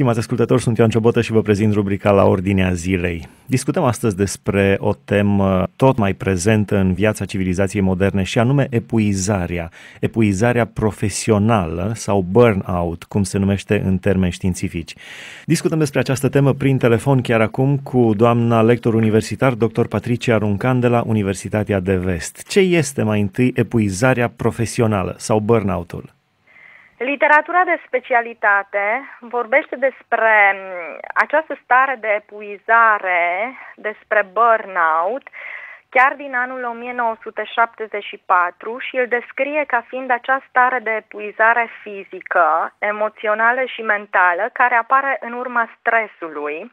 Stimați ascultători, sunt Ioan Ciobotă și vă prezint rubrica la ordinea zilei. Discutăm astăzi despre o temă tot mai prezentă în viața civilizației moderne și anume epuizarea. Epuizarea profesională sau burnout, cum se numește în termeni științifici. Discutăm despre această temă prin telefon chiar acum cu doamna lector universitar dr. Patricia Runcan de la Universitatea de Vest. Ce este mai întâi epuizarea profesională sau burnout-ul? Literatura de specialitate vorbește despre mm, această stare de epuizare, despre burnout, chiar din anul 1974 și îl descrie ca fiind această stare de epuizare fizică, emoțională și mentală care apare în urma stresului,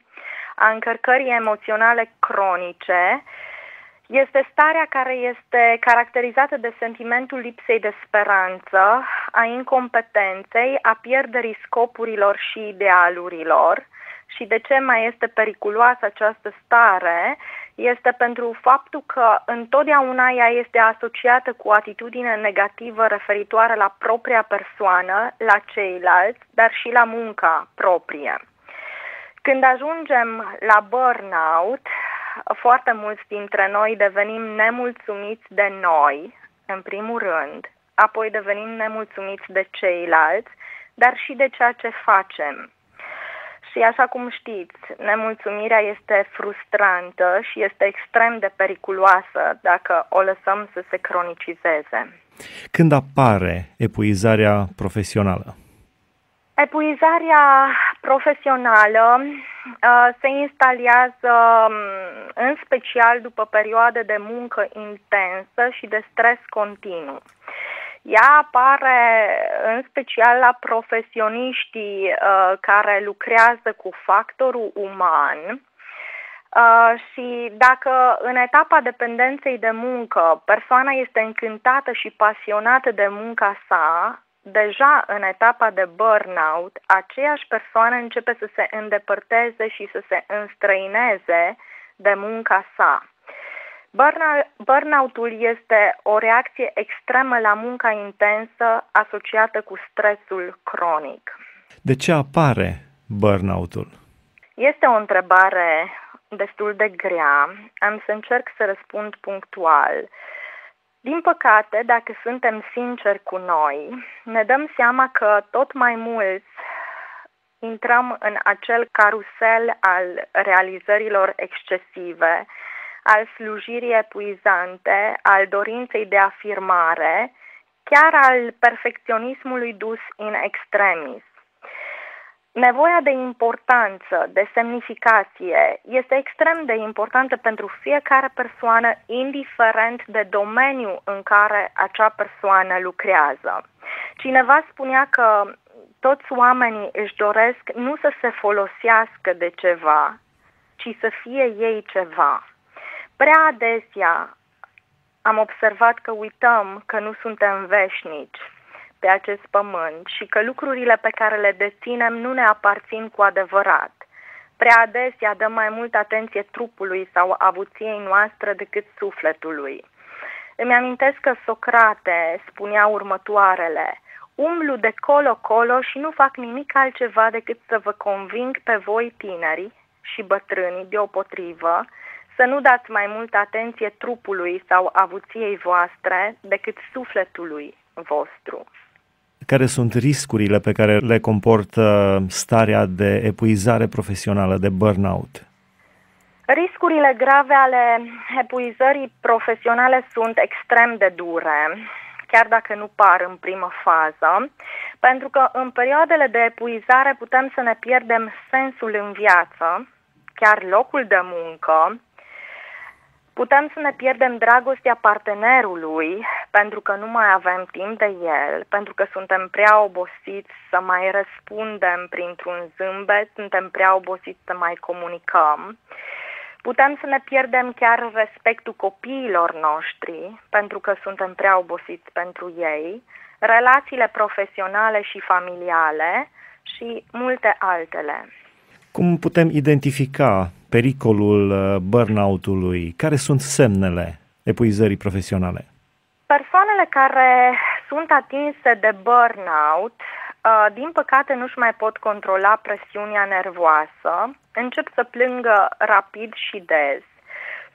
a încărcării emoționale cronice, este starea care este caracterizată de sentimentul lipsei de speranță, a incompetenței, a pierderii scopurilor și idealurilor. Și de ce mai este periculoasă această stare? Este pentru faptul că întotdeauna ea este asociată cu o atitudine negativă referitoare la propria persoană, la ceilalți, dar și la munca proprie. Când ajungem la burnout, foarte mulți dintre noi devenim nemulțumiți de noi, în primul rând, apoi devenim nemulțumiți de ceilalți, dar și de ceea ce facem. Și așa cum știți, nemulțumirea este frustrantă și este extrem de periculoasă dacă o lăsăm să se cronicizeze. Când apare epuizarea profesională? Epuizarea profesională uh, se instalează um, în special după perioade de muncă intensă și de stres continuu. Ea apare în special la profesioniștii uh, care lucrează cu factorul uman uh, și dacă în etapa dependenței de muncă persoana este încântată și pasionată de munca sa, deja în etapa de burnout, aceeași persoană începe să se îndepărteze și să se înstrăineze de munca sa. Burnout-ul este o reacție extremă la munca intensă asociată cu stresul cronic. De ce apare burnout-ul? Este o întrebare destul de grea. Am să încerc să răspund punctual. Din păcate, dacă suntem sinceri cu noi, ne dăm seama că tot mai mulți intrăm în acel carusel al realizărilor excesive, al slujirii epuizante, al dorinței de afirmare, chiar al perfecționismului dus in extremis. Nevoia de importanță, de semnificație, este extrem de importantă pentru fiecare persoană, indiferent de domeniu în care acea persoană lucrează. Cineva spunea că toți oamenii își doresc nu să se folosească de ceva, ci să fie ei ceva. Prea adesea am observat că uităm că nu suntem veșnici, pe acest pământ și că lucrurile pe care le deținem nu ne aparțin cu adevărat. Prea adesea dăm mai mult atenție trupului sau avuției noastre decât sufletului. Îmi amintesc că Socrate spunea următoarele, umblu de colo-colo și nu fac nimic altceva decât să vă conving pe voi tineri și bătrânii deopotrivă să nu dați mai mult atenție trupului sau avuției voastre decât sufletului vostru care sunt riscurile pe care le comportă starea de epuizare profesională, de burnout? Riscurile grave ale epuizării profesionale sunt extrem de dure, chiar dacă nu par în primă fază, pentru că în perioadele de epuizare putem să ne pierdem sensul în viață, chiar locul de muncă, Putem să ne pierdem dragostea partenerului pentru că nu mai avem timp de el, pentru că suntem prea obosiți să mai răspundem printr-un zâmbet, suntem prea obosiți să mai comunicăm. Putem să ne pierdem chiar respectul copiilor noștri pentru că suntem prea obosiți pentru ei, relațiile profesionale și familiale și multe altele. Cum putem identifica pericolul uh, burnout-ului? Care sunt semnele epuizării profesionale? Persoanele care sunt atinse de burnout uh, din păcate nu-și mai pot controla presiunea nervoasă, încep să plângă rapid și des,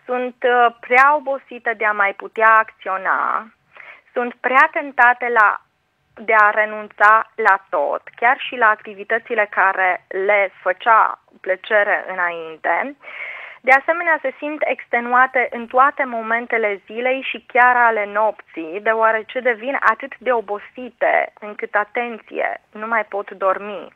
sunt uh, prea obosite de a mai putea acționa, sunt prea tentate la de a renunța la tot, chiar și la activitățile care le făcea plăcere înainte. De asemenea, se simt extenuate în toate momentele zilei și chiar ale nopții, deoarece devin atât de obosite încât, atenție, nu mai pot dormi.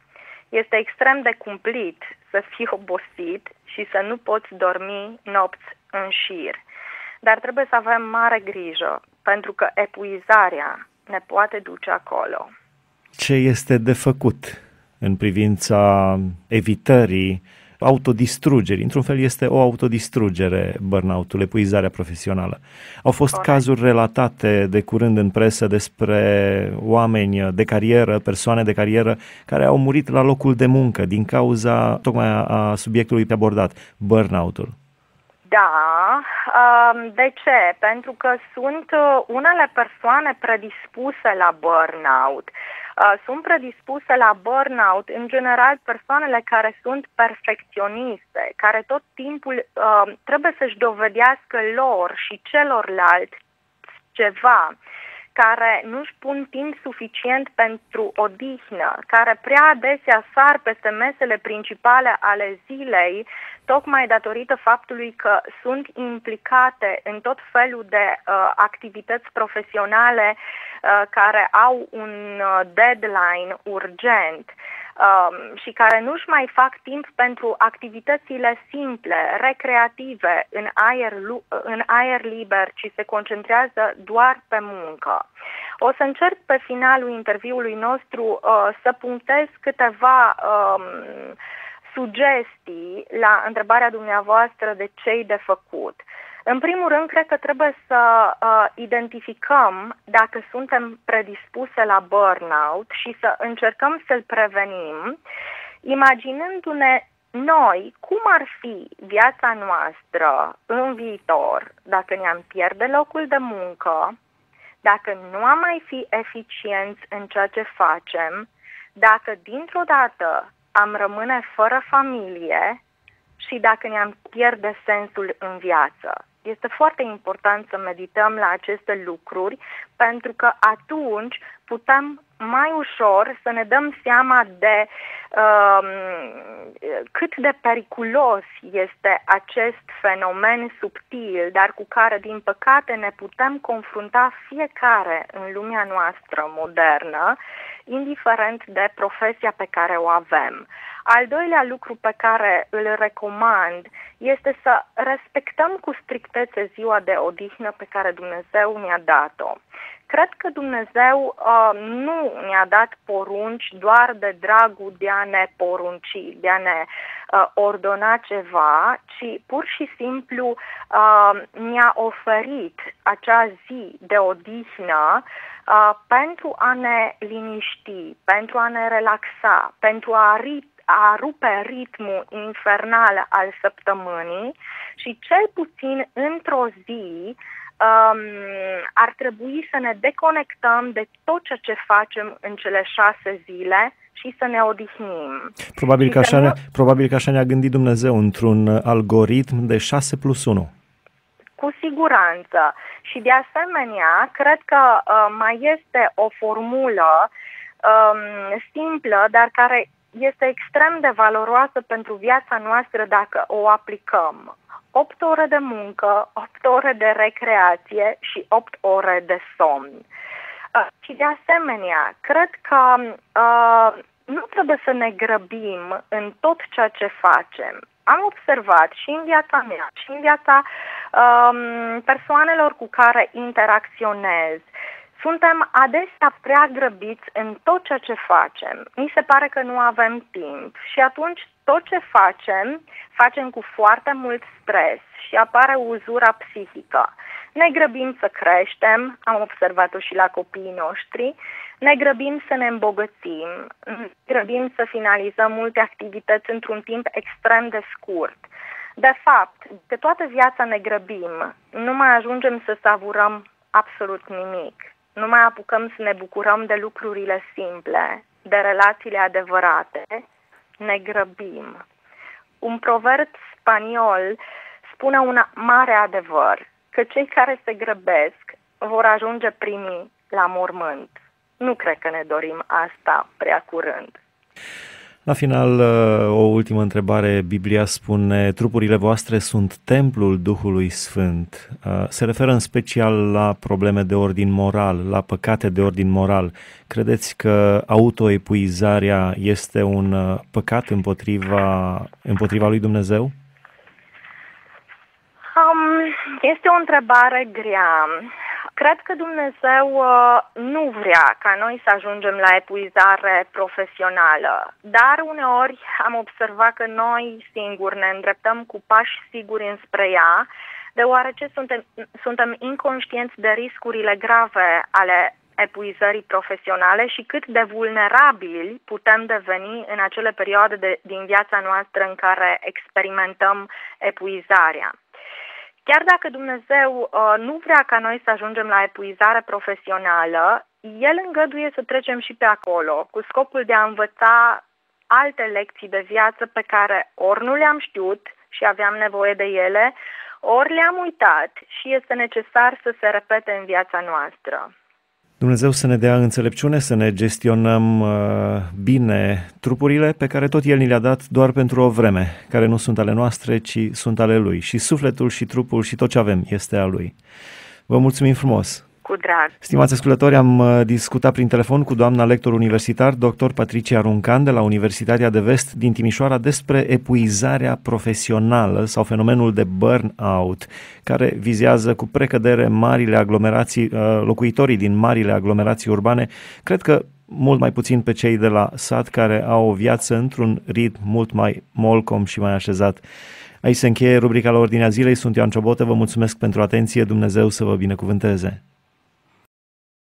Este extrem de cumplit să fii obosit și să nu poți dormi nopți în șir. Dar trebuie să avem mare grijă, pentru că epuizarea ne poate duce acolo. Ce este de făcut în privința evitării autodistrugerii. Într-un fel este o autodistrugere burnout-ul, epuizarea profesională. Au fost Corect. cazuri relatate de curând în presă despre oameni de carieră, persoane de carieră care au murit la locul de muncă din cauza tocmai a, a subiectului pe abordat, burnout-ul. Da, um, de ce? Pentru că sunt uh, unele persoane predispuse la burnout. Uh, sunt predispuse la burnout, în general, persoanele care sunt perfecționiste, care tot timpul uh, trebuie să-și dovedească lor și celorlalți ceva care nu-și pun timp suficient pentru odihnă, care prea adesea sar peste mesele principale ale zilei, tocmai datorită faptului că sunt implicate în tot felul de uh, activități profesionale uh, care au un uh, deadline urgent. Uh, um, și care nu-și mai fac timp pentru activitățile simple, recreative, în aer, în aer liber, ci se concentrează doar pe muncă. O să încerc pe finalul interviului nostru uh, să punctez câteva um, sugestii la întrebarea dumneavoastră de ce de făcut. În primul rând, cred că trebuie să uh, identificăm dacă suntem predispuse la burnout și să încercăm să-l prevenim, imaginându-ne noi cum ar fi viața noastră în viitor dacă ne-am pierde locul de muncă, dacă nu am mai fi eficienți în ceea ce facem, dacă dintr-o dată am rămâne fără familie și dacă ne-am pierde sensul în viață. Este foarte important să medităm la aceste lucruri pentru că atunci putem mai ușor să ne dăm seama de um, cât de periculos este acest fenomen subtil, dar cu care, din păcate, ne putem confrunta fiecare în lumea noastră modernă, indiferent de profesia pe care o avem. Al doilea lucru pe care îl recomand este să respectăm cu strictețe ziua de odihnă pe care Dumnezeu ne-a dat-o. Cred că Dumnezeu uh, nu ne-a dat porunci doar de dragul de a ne porunci, de a ne uh, ordona ceva, ci pur și simplu uh, ne-a oferit acea zi de odihnă uh, pentru a ne liniști, pentru a ne relaxa, pentru a ri- a rupe ritmul infernal al săptămânii și cel puțin într-o zi um, ar trebui să ne deconectăm de tot ceea ce facem în cele șase zile și să ne odihnim. Probabil, că așa, nu... ne, probabil că așa ne-a gândit Dumnezeu într-un algoritm de 6 plus 1. Cu siguranță. Și de asemenea, cred că uh, mai este o formulă um, simplă, dar care este extrem de valoroasă pentru viața noastră dacă o aplicăm. 8 ore de muncă, 8 ore de recreație și 8 ore de somn. Uh, și de asemenea, cred că uh, nu trebuie să ne grăbim în tot ceea ce facem. Am observat și în viața mea, și în viața um, persoanelor cu care interacționez, suntem adesea prea grăbiți în tot ceea ce facem. Mi se pare că nu avem timp și atunci tot ce facem, facem cu foarte mult stres și apare uzura psihică. Ne grăbim să creștem, am observat-o și la copiii noștri, ne grăbim să ne îmbogățim, ne grăbim să finalizăm multe activități într-un timp extrem de scurt. De fapt, de toată viața ne grăbim, nu mai ajungem să savurăm absolut nimic. Nu mai apucăm să ne bucurăm de lucrurile simple, de relațiile adevărate, ne grăbim. Un proverb spaniol spune un mare adevăr, că cei care se grăbesc vor ajunge primii la mormânt. Nu cred că ne dorim asta prea curând. La final, uh, o ultimă întrebare. Biblia spune, trupurile voastre sunt templul Duhului Sfânt. Uh, se referă în special la probleme de ordin moral, la păcate de ordin moral. Credeți că autoepuizarea este un uh, păcat împotriva, împotriva lui Dumnezeu? Um, este o întrebare grea. Cred că Dumnezeu uh, nu vrea ca noi să ajungem la epuizare profesională, dar uneori am observat că noi singuri ne îndreptăm cu pași siguri înspre ea, deoarece suntem, suntem inconștienți de riscurile grave ale epuizării profesionale și cât de vulnerabili putem deveni în acele perioade de, din viața noastră în care experimentăm epuizarea. Chiar dacă Dumnezeu uh, nu vrea ca noi să ajungem la epuizare profesională, El îngăduie să trecem și pe acolo, cu scopul de a învăța alte lecții de viață pe care ori nu le-am știut și aveam nevoie de ele, ori le-am uitat și este necesar să se repete în viața noastră. Dumnezeu să ne dea înțelepciune, să ne gestionăm uh, bine trupurile pe care tot El ni le-a dat doar pentru o vreme, care nu sunt ale noastre, ci sunt ale Lui. Și sufletul și trupul și tot ce avem este al Lui. Vă mulțumim frumos! Cu drag. Stimați ascultători, am uh, discutat prin telefon cu doamna lector universitar, dr. Patricia Runcan de la Universitatea de Vest din Timișoara despre epuizarea profesională sau fenomenul de burn-out, care vizează cu precădere marile aglomerații, uh, locuitorii din marile aglomerații urbane. Cred că mult mai puțin pe cei de la sat care au o viață într-un ritm mult mai molcom și mai așezat. Aici se încheie rubrica la Ordinea Zilei. Sunt Ioan Ciobotă, vă mulțumesc pentru atenție, Dumnezeu să vă binecuvânteze.